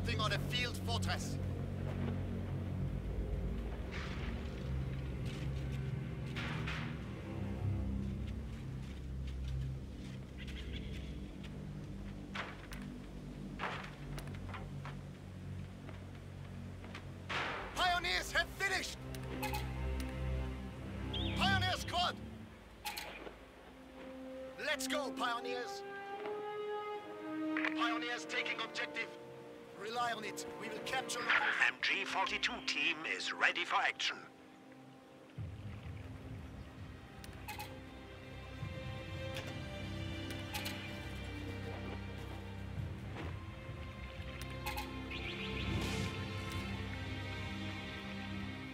starting on a field fortress. Rely on it. We will capture it. MG-42 team is ready for action.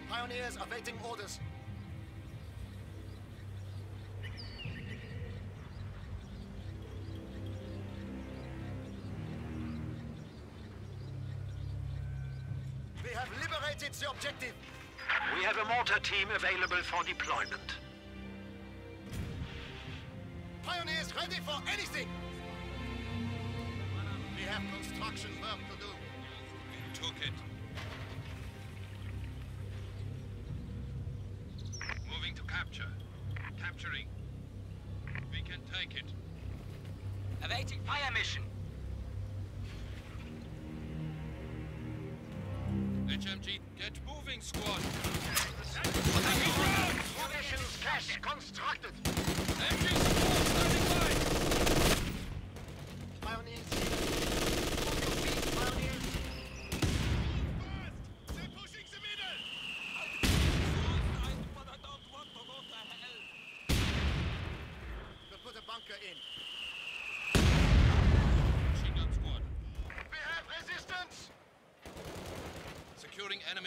Pioneers awaiting orders. Have team available for deployment. Pioneers ready for anything. We have construction work to do. We took it.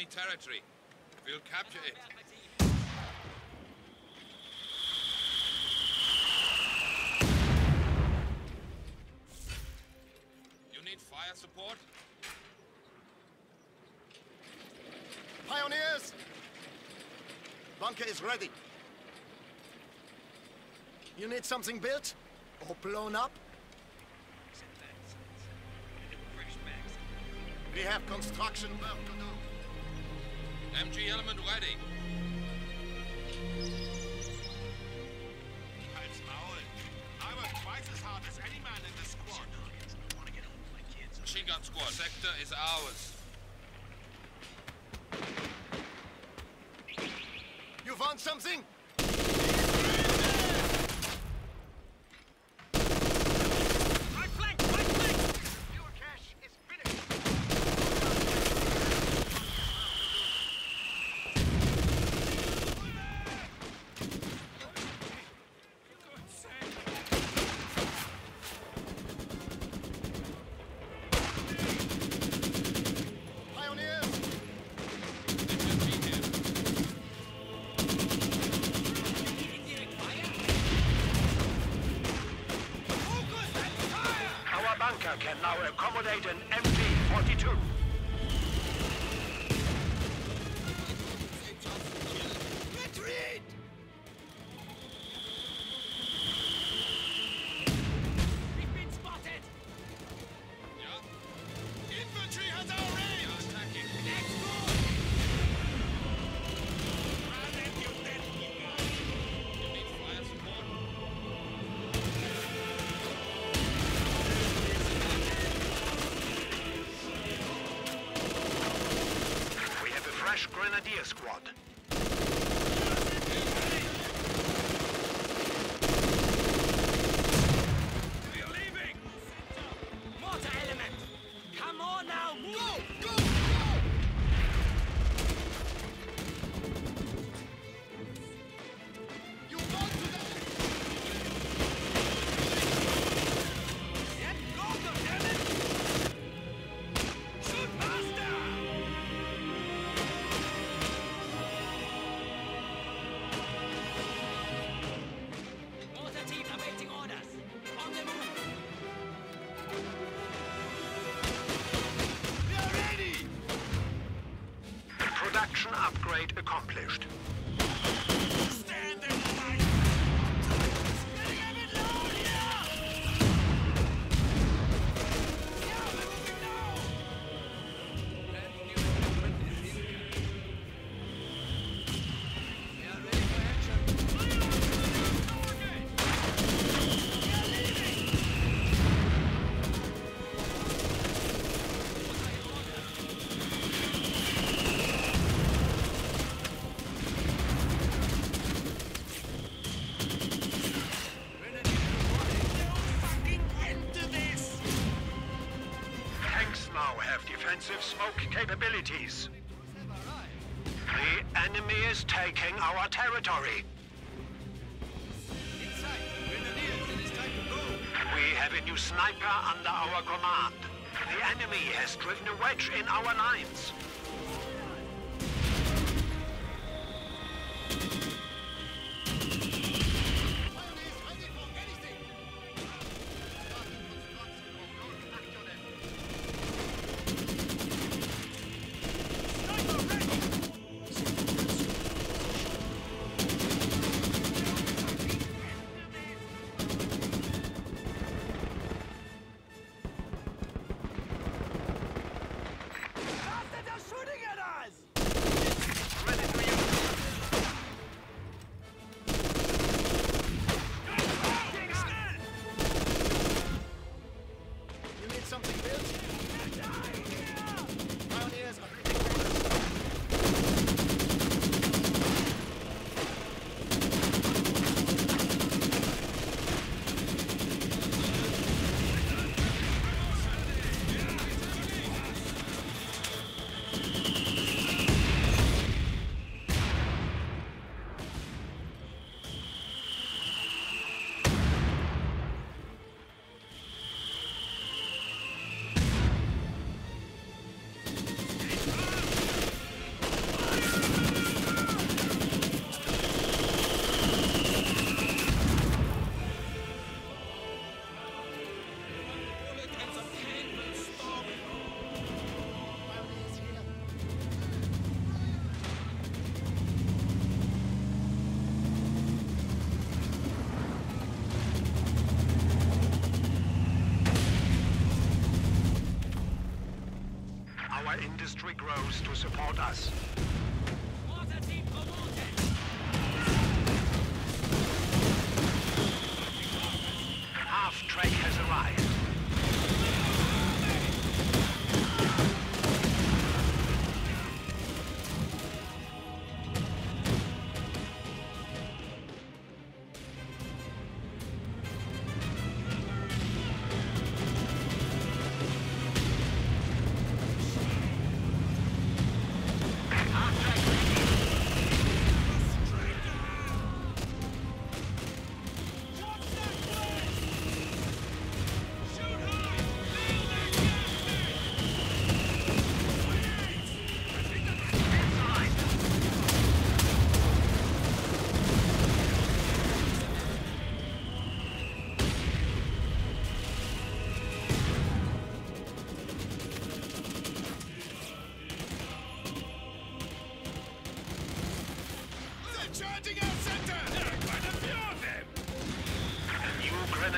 Territory. We'll capture it. You need fire support? Pioneers. Bunker is ready. You need something built or blown up? We have construction work to do. MG element ready. Halt's Maul. I work twice as hard as any man in the squad. Machine gun squad. Sector is ours. You found something? Now accommodate an grenadier squad. Smoke capabilities. The enemy is taking our territory. We have a new sniper under our command. The enemy has driven a wedge in our lines. Grows to support us.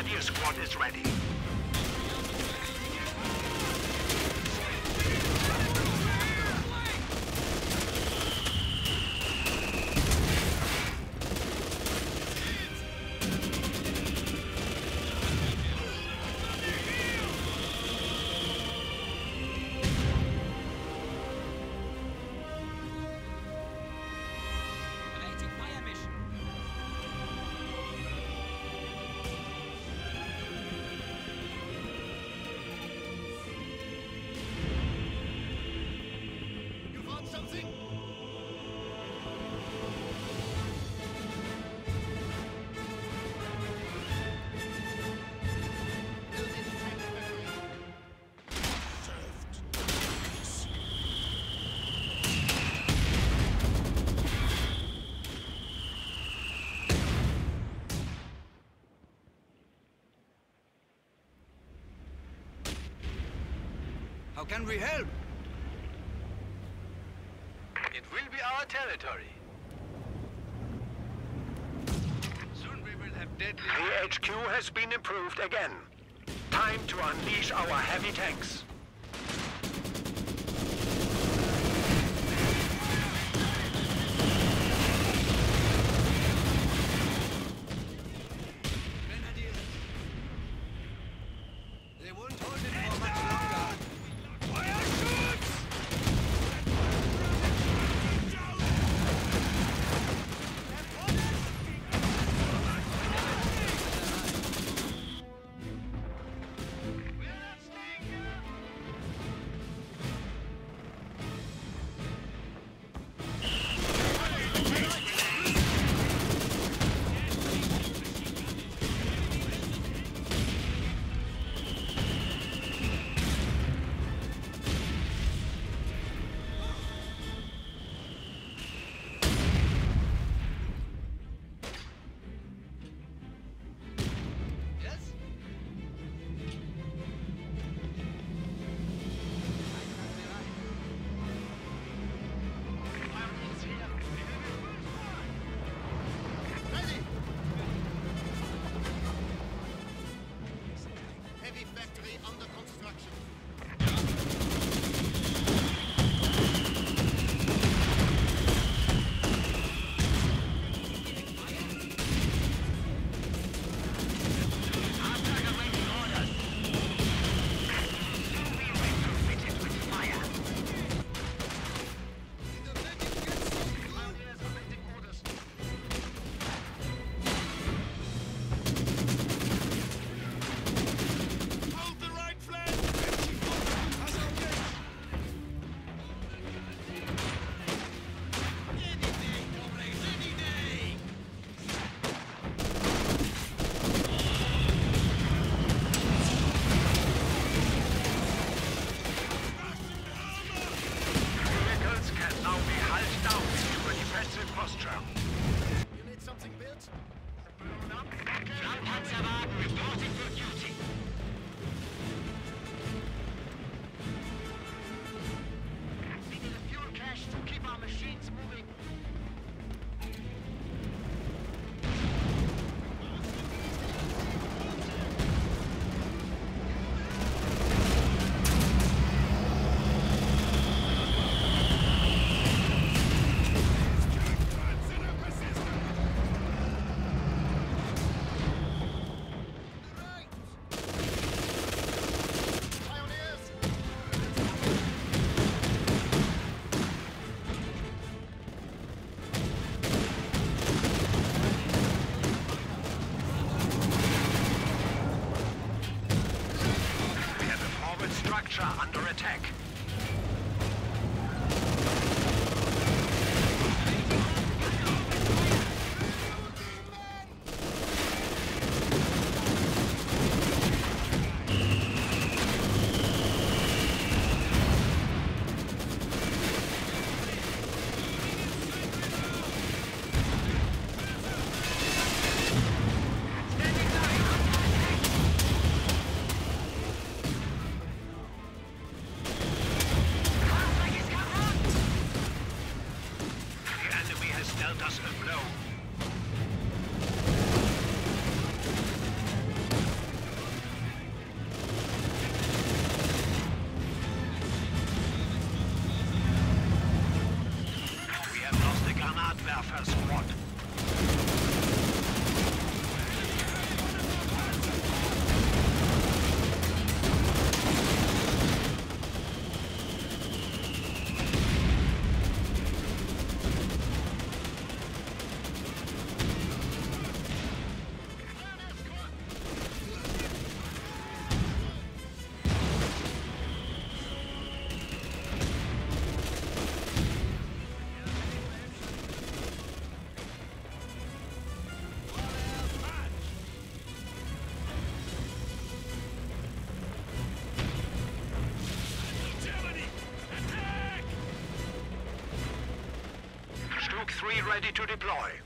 Grenadier squad is ready. How can we help? It will be our territory. Soon we will have deadly... The HQ has been improved again. Time to unleash our heavy tanks. Under ready to deploy.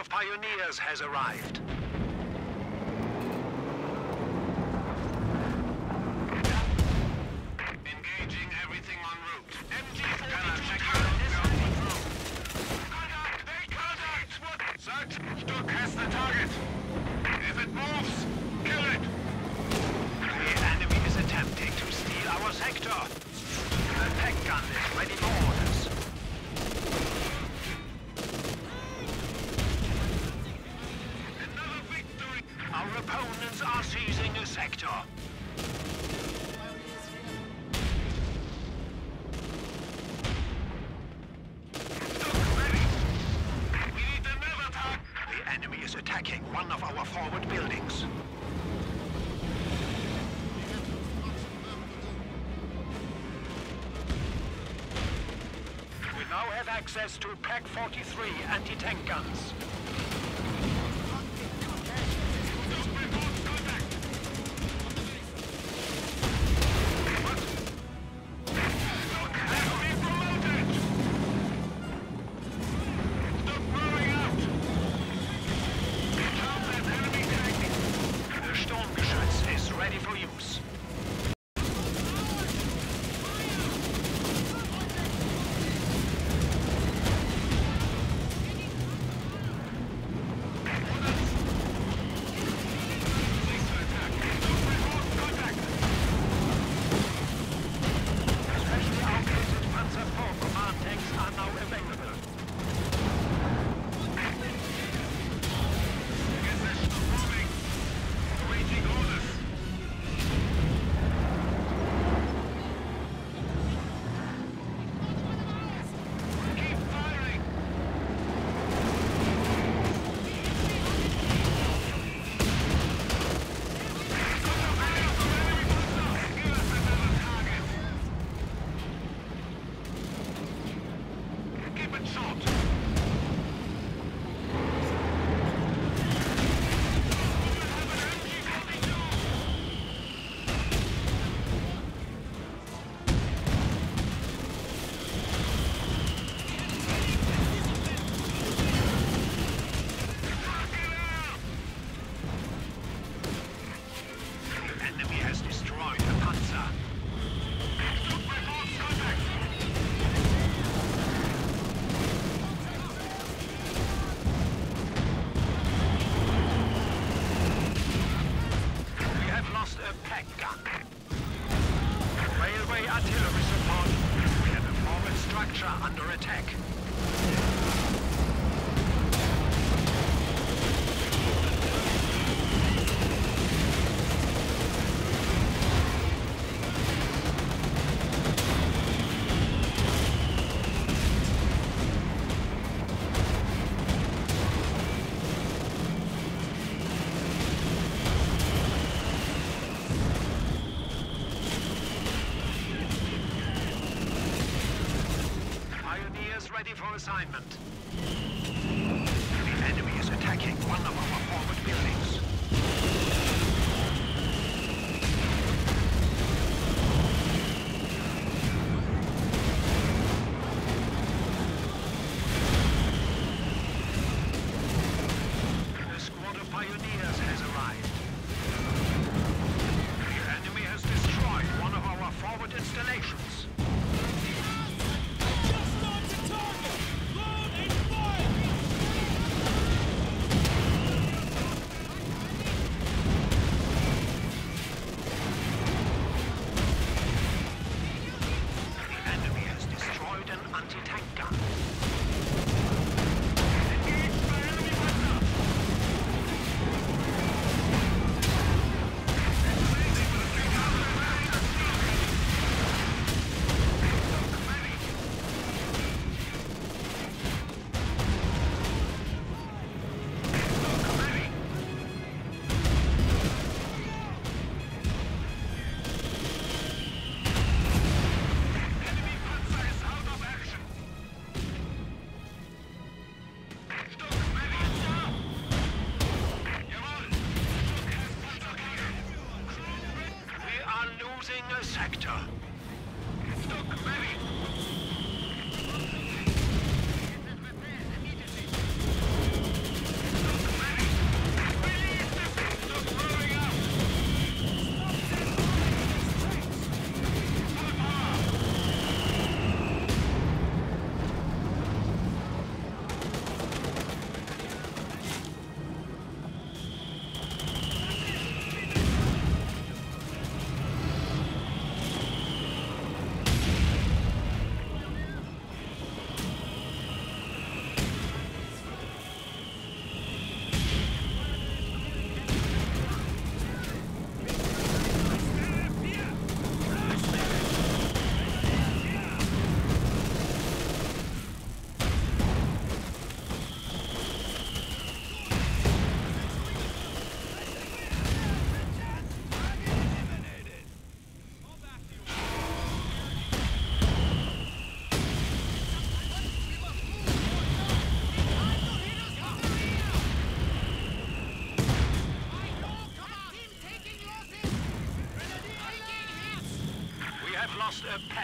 Of pioneers has arrived. access to Pak-43 anti-tank guns. assignment. Losing a sector. Stock ready.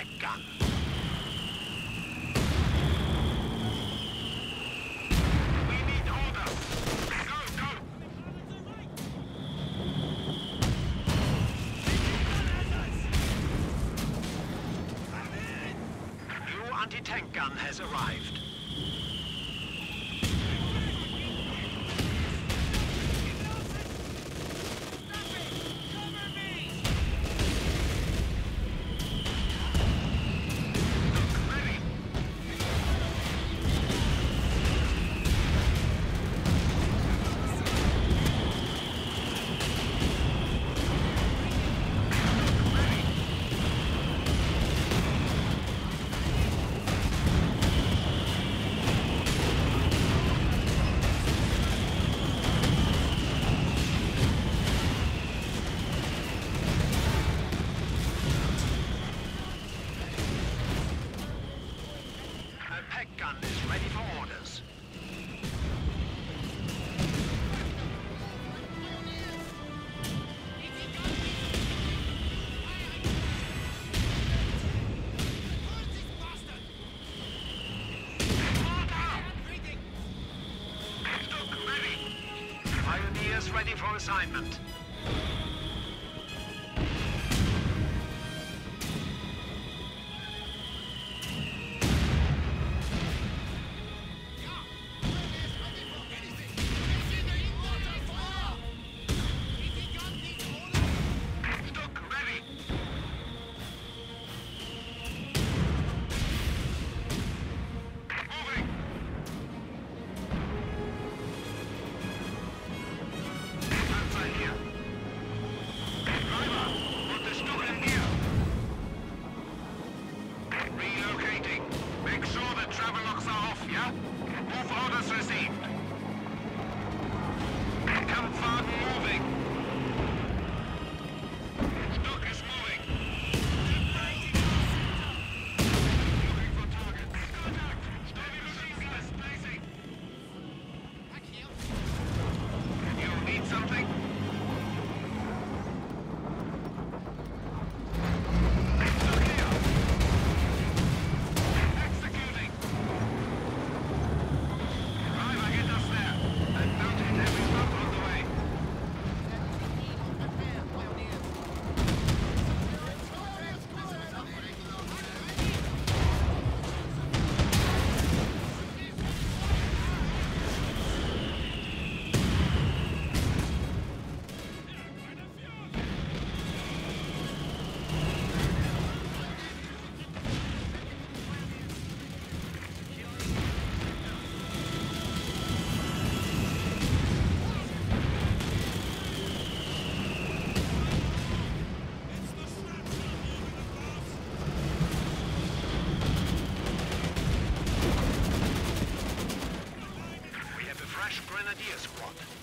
Rebecca. We anti-tank gun has arrived. assignment. Grenadier Squad.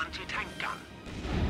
anti-tank gun.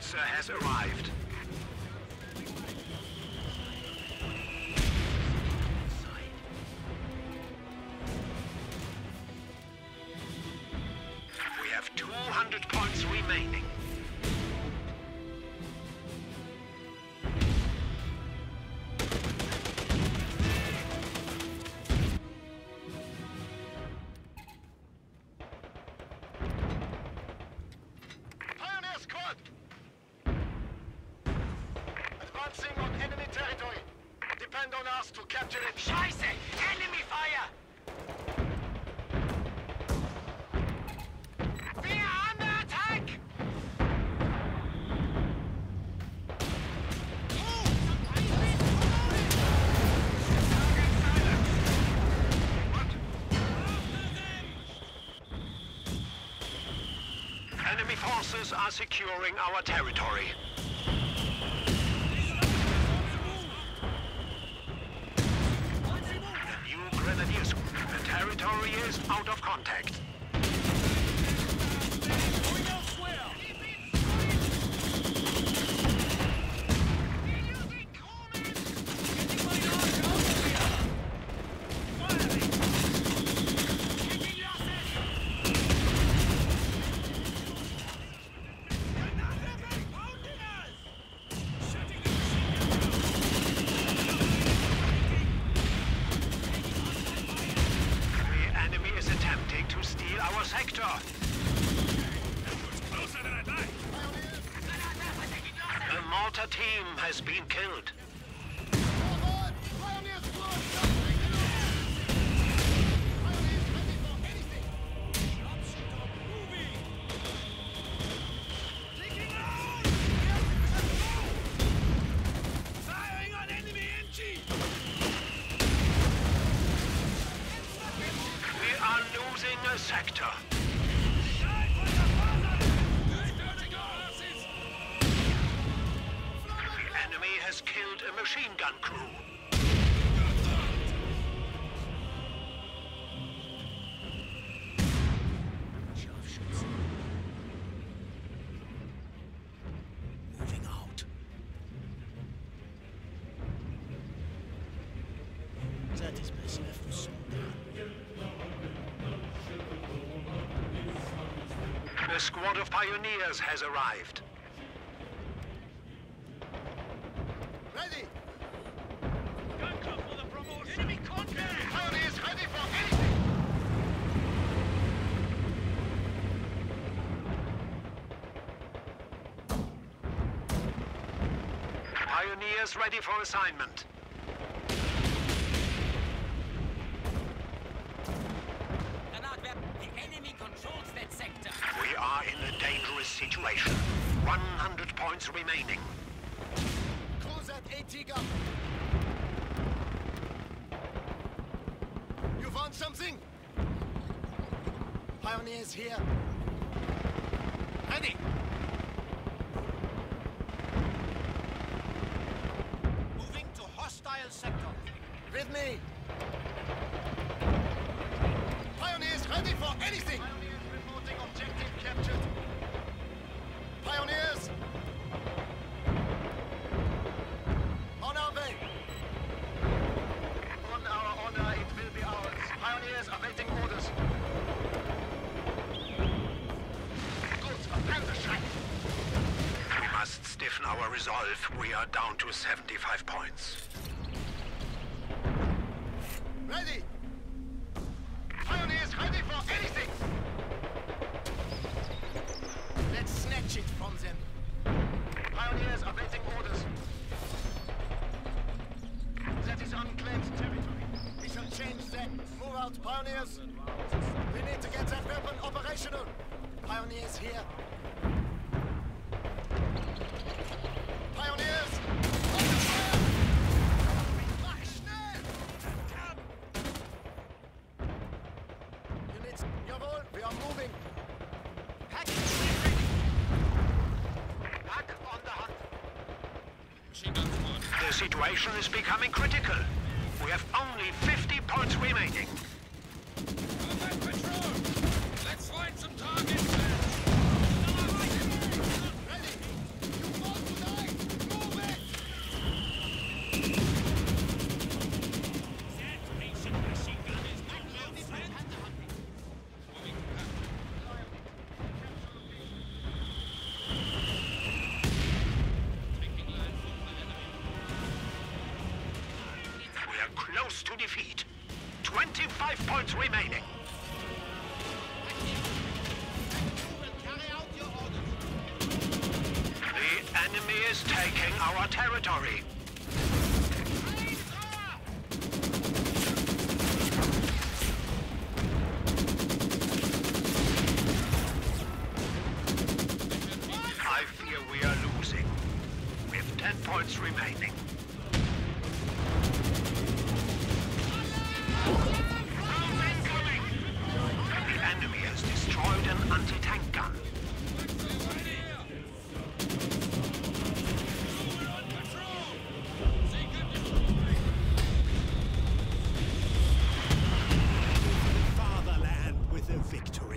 Scharfschütze has arrived. On us to capture it. Scheiße! Enemy fire! We are under attack! Enemy forces are securing our territory. Sector. Closer than I'd like. The mortar team has been killed. Pioneers has arrived. Ready! Gun for the promotion! Enemy contact! Pioneers ready for anything! Pioneers ready for assignment. Situation. 100 points remaining. Cruise at AT gun. You found something? Pioneers here. Ready! Moving to hostile sector. With me! Resolve. We are down to 75 points. Ready! Pioneers ready for anything! Let's snatch it from them. Pioneers awaiting orders. That is unclaimed territory. We shall change that. Move out, pioneers. We need to get that weapon operational. Pioneers here. Defeat. 25 points remaining. the victory.